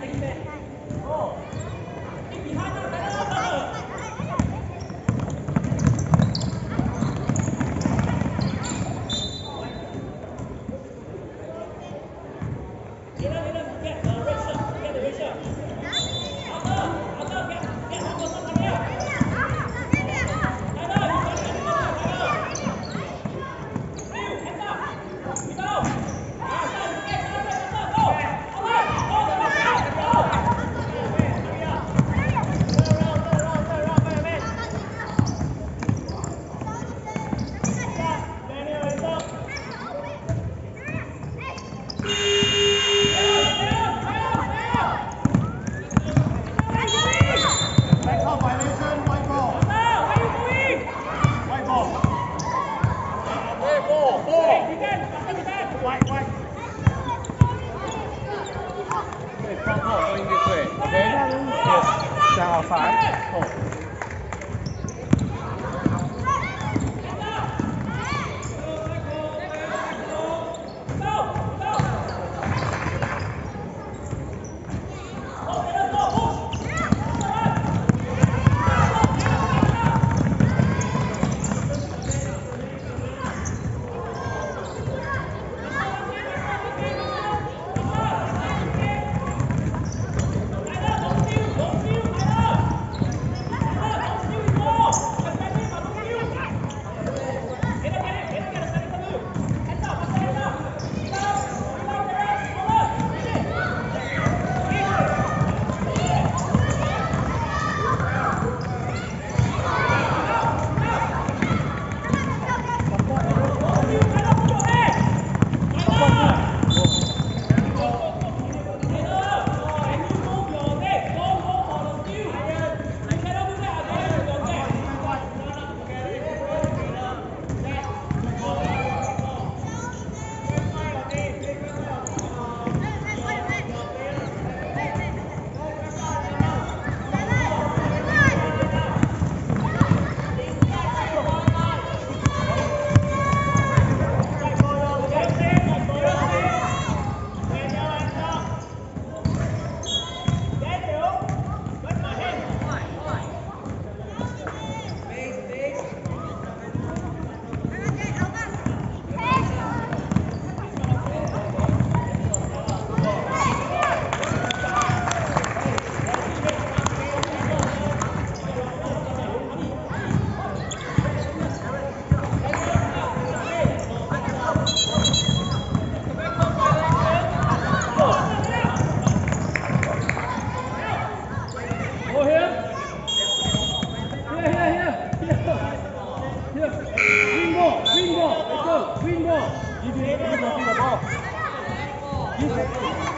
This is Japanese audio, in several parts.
Back Okay? Yes. 向後反。 이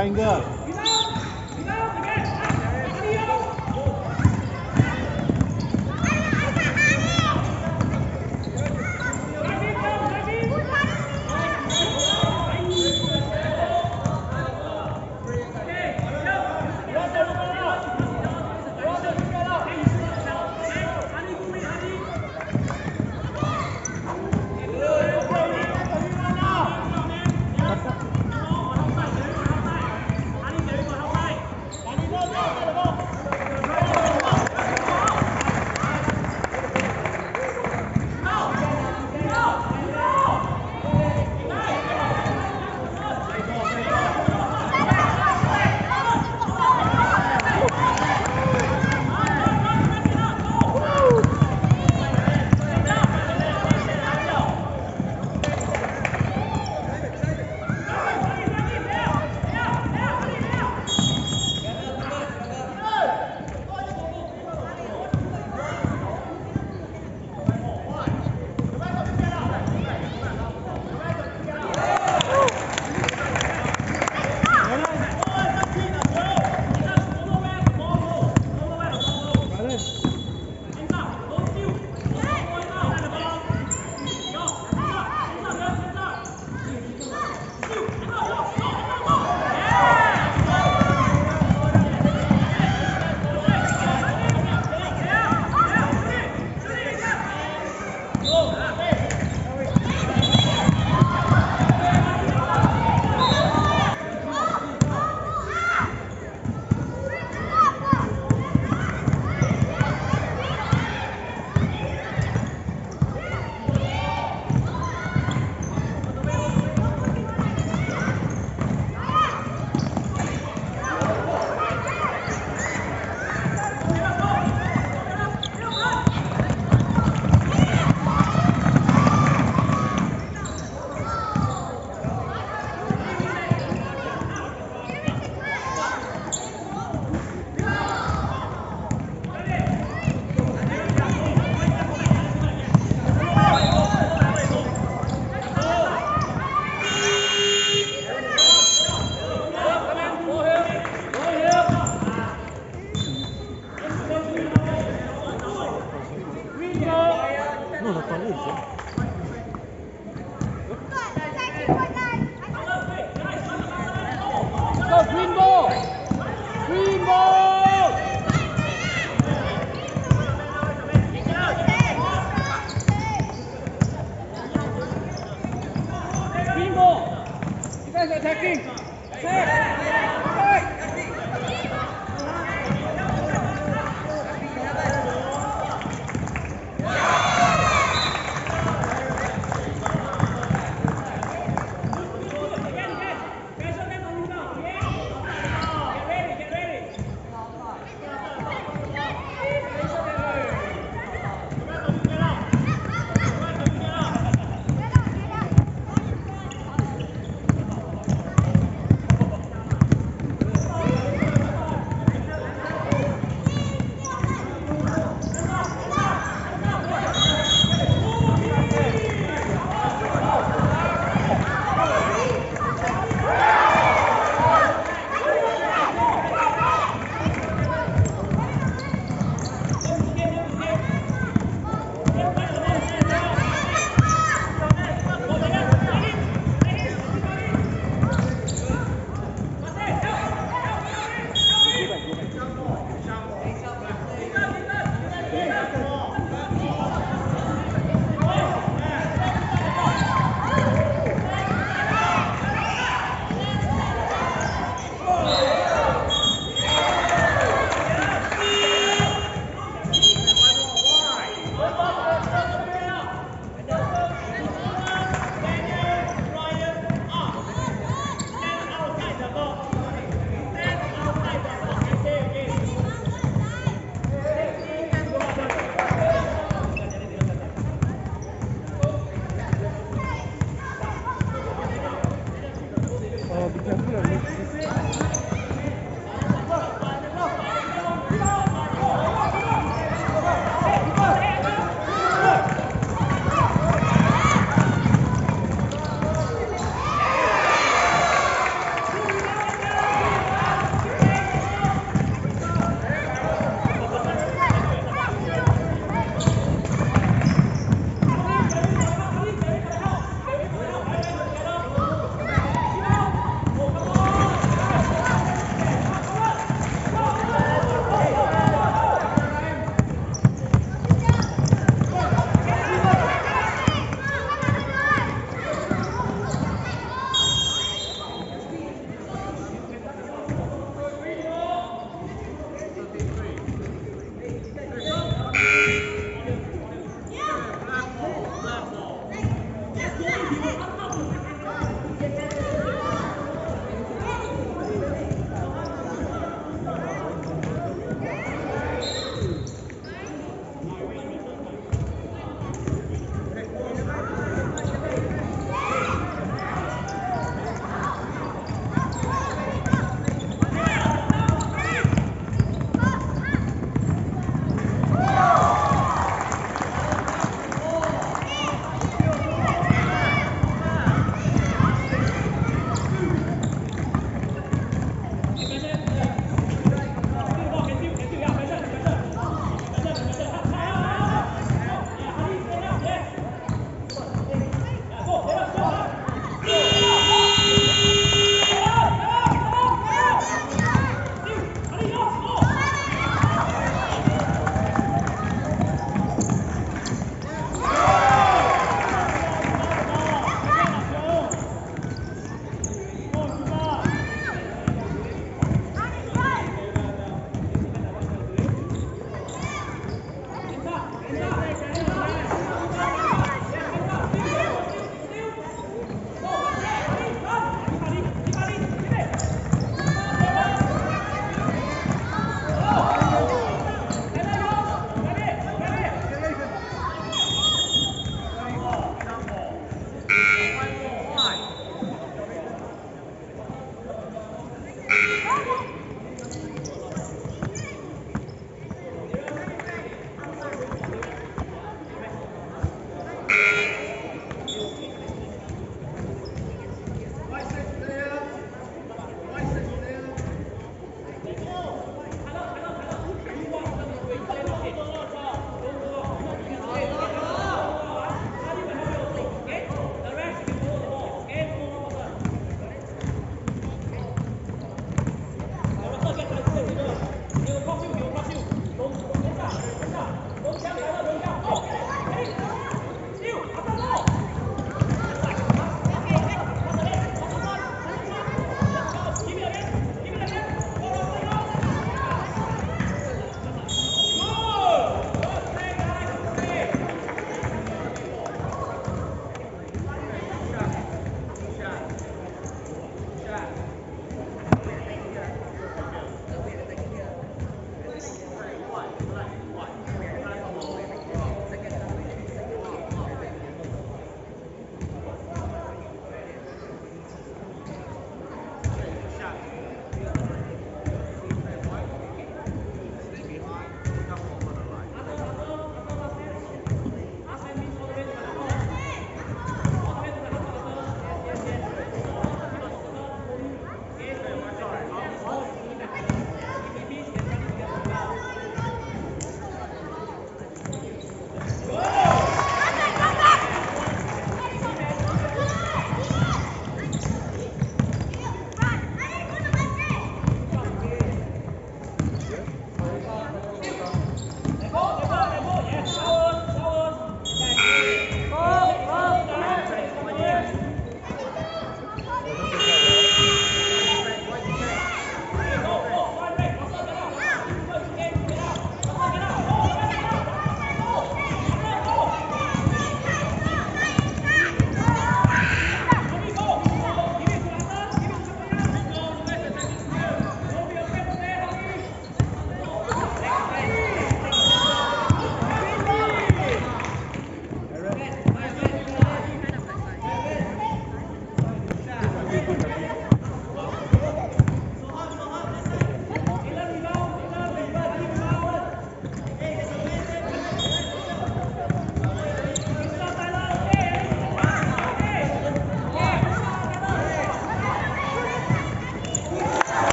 Triangle. Go,